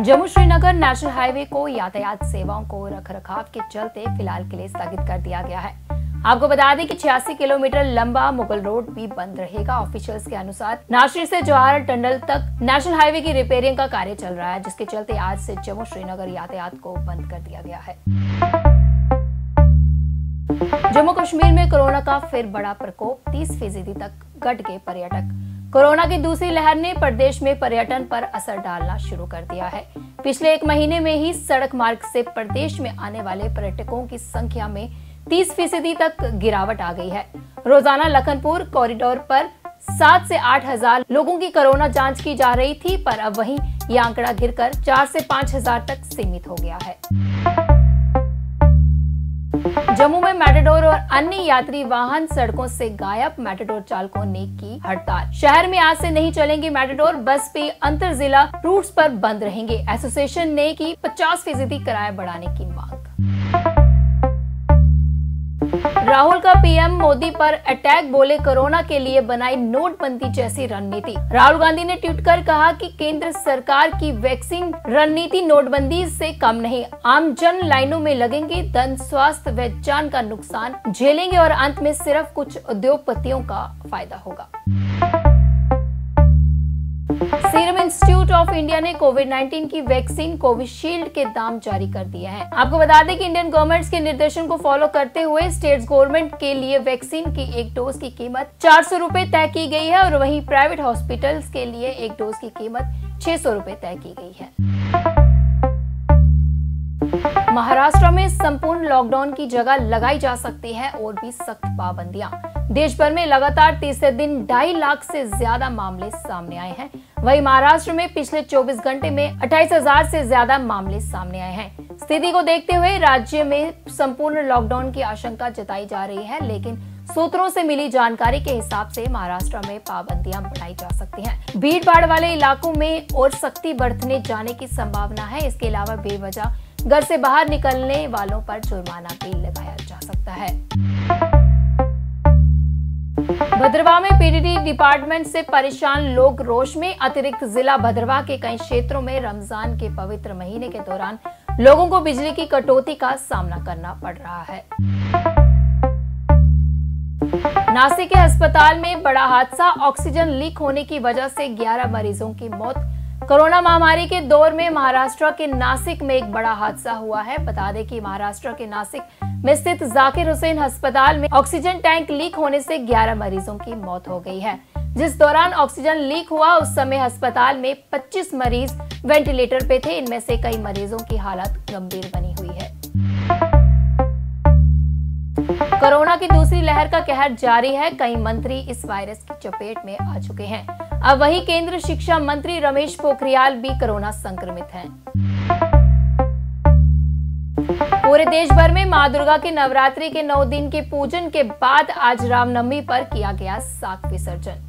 Jammu Srinagar national highway को यातायात सेवाओं को रखरखाव के चलते फ़िलहाल के लिए स्थगित कर दिया गया है। आपको बता दें कि छियासी किलोमीटर लंबा मुगल रोड भी बंद रहेगा। ऑफिशियल्स के अनुसार नाश्री से जवाहर टंडल तक नेशनल हाईवे की रिपेयरिंग का कार्य चल रहा है, जिसके चलते आज से जम्मू श्रीनगर यातायात को बंद कर दिया गया है। जम्मू कश्मीर में कोरोना का फिर बड़ा प्रकोप 30 फ़ीसदी तक घट गए पर्यटक। कोरोना की दूसरी लहर ने प्रदेश में पर्यटन पर असर डालना शुरू कर दिया है। पिछले एक महीने में ही सड़क मार्ग से प्रदेश में आने वाले पर्यटकों की संख्या में 30 फ़ीसदी तक गिरावट आ गई है। रोज़ाना लखनपुर कॉरिडोर पर सात से आठ हज़ार लोगों की कोरोना जाँच की जा रही थी, पर अब वहीं ये आंकड़ा गिरकर चार से पाँच हज़ार तक सीमित हो गया है। जम्मू में मेटाडोर और अन्य यात्री वाहन सड़कों से गायब। मेटाडोर चालकों ने की हड़ताल। शहर में आज से नहीं चलेंगे मेटाडोर। बस पे अंतर जिला रूट्स पर बंद रहेंगे। एसोसिएशन ने की 50 फ़ीसदी किराया बढ़ाने की मांग। राहुल का पीएम मोदी पर अटैक, बोले, कोरोना के लिए बनाई नोटबंदी जैसी रणनीति। राहुल गांधी ने ट्वीट कर कहा कि केंद्र सरकार की वैक्सीन रणनीति नोटबंदी से कम नहीं आम जन लाइनों में लगेंगे, धन, स्वास्थ्य व जान का नुकसान झेलेंगे और अंत में सिर्फ़ कुछ उद्योगपतियों का फ़ायदा होगा। इंस्टीट्यूट ऑफ़ इंडिया ने कोविड 19 की वैक्सीन कोविशील्ड के दाम जारी कर दिया है। आपको बता दें कि इंडियन गवर्नमेंट के निर्देशन को फॉलो करते हुए स्टेट गवर्नमेंट के लिए वैक्सीन की एक डोज की कीमत चार सौ तय की गई है और वहीं प्राइवेट हॉस्पिटल के लिए एक डोज की कीमत छह सौ तय की गई है। महाराष्ट्र में संपूर्ण लॉकडाउन की जगह लगाई जा सकती है और भी सख्त पाबंदियाँ। देश भर में लगातार तीसरे दिन ढाई लाख से ज़्यादा मामले सामने आए हैं। वहीं महाराष्ट्र में पिछले 24 घंटे में अट्ठाईस हज़ार से ज़्यादा मामले सामने आए हैं। स्थिति को देखते हुए राज्य में संपूर्ण लॉकडाउन की आशंका जताई जा रही है, लेकिन सूत्रों से मिली जानकारी के हिसाब से महाराष्ट्र में पाबंदियाँ बढ़ाई जा सकती हैं। भीड़ भाड़ वाले इलाकों में और सख्ती बरतने जाने की संभावना है। इसके अलावा बेवजह घर से बाहर निकलने वालों पर जुर्माना भी लगाया जा सकता है। भद्रवा में पीडीडी डिपार्टमेंट से परेशान लोग रोष में। अतिरिक्त जिला भद्रवा के कई क्षेत्रों में रमज़ान के पवित्र महीने के दौरान लोगों को बिजली की कटौती का सामना करना पड़ रहा है। नासिक के अस्पताल में बड़ा हादसा। ऑक्सीजन लीक होने की वजह से 11 मरीजों की मौत। कोरोना महामारी के दौर में महाराष्ट्र के नासिक में एक बड़ा हादसा हुआ है। बता दें कि महाराष्ट्र के नासिक में स्थित जाकिर हुसैन अस्पताल में ऑक्सीजन टैंक लीक होने से 11 मरीजों की मौत हो गई है। जिस दौरान ऑक्सीजन लीक हुआ, उस समय अस्पताल में 25 मरीज़ वेंटिलेटर पे थे। इनमें से कई मरीजों की हालत गंभीर बनी हुई है। कोरोना की दूसरी लहर का कहर जारी है। कई मंत्री इस वायरस की चपेट में आ चुके हैं। अब वही केंद्र शिक्षा मंत्री रमेश पोखरियाल भी कोरोना संक्रमित हैं। पूरे देश भर में माँ दुर्गा के नवरात्रि के नौ दिन के पूजन के बाद आज रामनवमी पर किया गया साख विसर्जन